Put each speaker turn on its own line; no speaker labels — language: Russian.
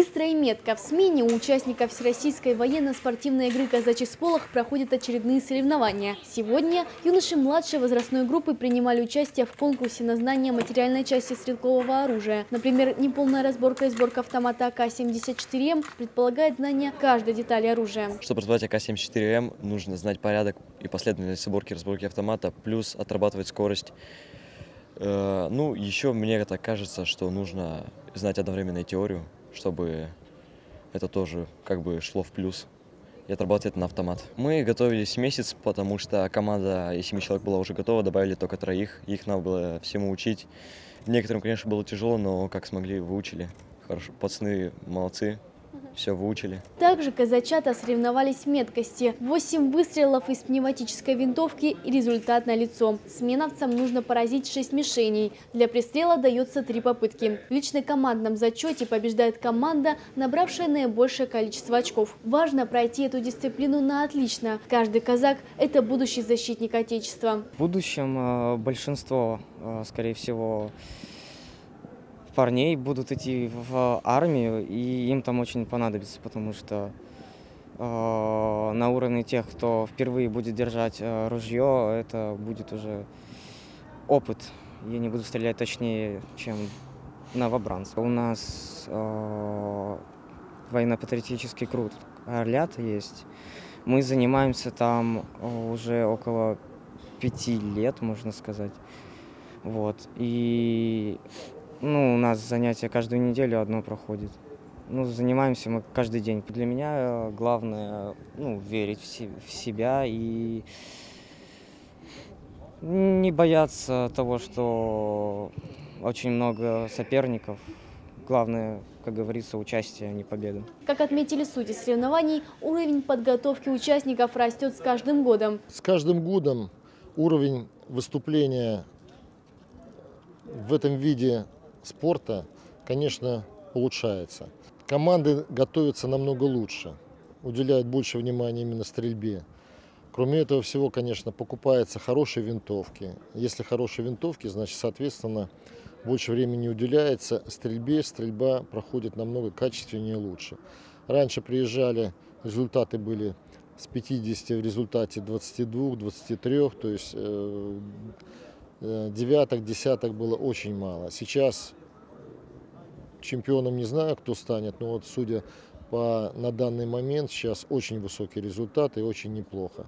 В смене у участников Всероссийской военно-спортивной игры «Казачий сполох» проходят очередные соревнования. Сегодня юноши младшей возрастной группы принимали участие в конкурсе на знание материальной части стрелкового оружия. Например, неполная разборка и сборка автомата АК-74М предполагает знание каждой детали оружия.
Чтобы разбирать АК-74М, нужно знать порядок и последовательность сборки и разборки автомата, плюс отрабатывать скорость. Э, Ну, еще мне так кажется, что нужно знать одновременно и теорию, чтобы это тоже как бы шло в плюс и отрабатывать это на автомат. Мы готовились месяц, потому что команда из семи человек была уже готова, добавили только троих, их надо было всему учить. Некоторым, конечно, было тяжело, но как смогли, выучили. Хорошо, пацаны молодцы, все выучили.
Также казачата соревновались в меткости. Восемь выстрелов из пневматической винтовки и результат на лицо. Сменовцам нужно поразить 6 мишеней. Для пристрела дается три попытки. В лично-командном зачете побеждает команда, набравшая наибольшее количество очков. Важно пройти эту дисциплину на отлично. Каждый казак – это будущий защитник Отечества.
В будущем э, большинство, э, скорее всего, парней будут идти в армию, и им там очень понадобится, потому что э, на уровне тех, кто впервые будет держать э, ружье, это будет уже опыт. Я не буду стрелять точнее, чем новобранцы. У нас э, военно-патриотический круг «Орлят» есть. Мы занимаемся там уже около пяти лет, можно сказать. Вот. И ну, у нас занятия каждую неделю одно проходит. Ну, занимаемся мы каждый день. Для меня э, главное, ну, верить в, се- в себя и не бояться того, что очень много соперников. Главное, как говорится, участие, а не победа.
Как отметили судьи соревнований, уровень подготовки участников растет с каждым годом.
С каждым годом уровень выступления в этом виде спорта, конечно, улучшается. Команды готовятся намного лучше, уделяют больше внимания именно стрельбе. Кроме этого всего, конечно, покупаются хорошие винтовки. Если хорошие винтовки, значит, соответственно, больше времени уделяется стрельбе, стрельба проходит намного качественнее и лучше. Раньше приезжали, результаты были с 50 в результате 22, 23, то есть э, девяток, десяток было очень мало. Сейчас чемпионом не знаю, кто станет, но вот судя по на данный момент сейчас очень высокий результат и очень неплохо.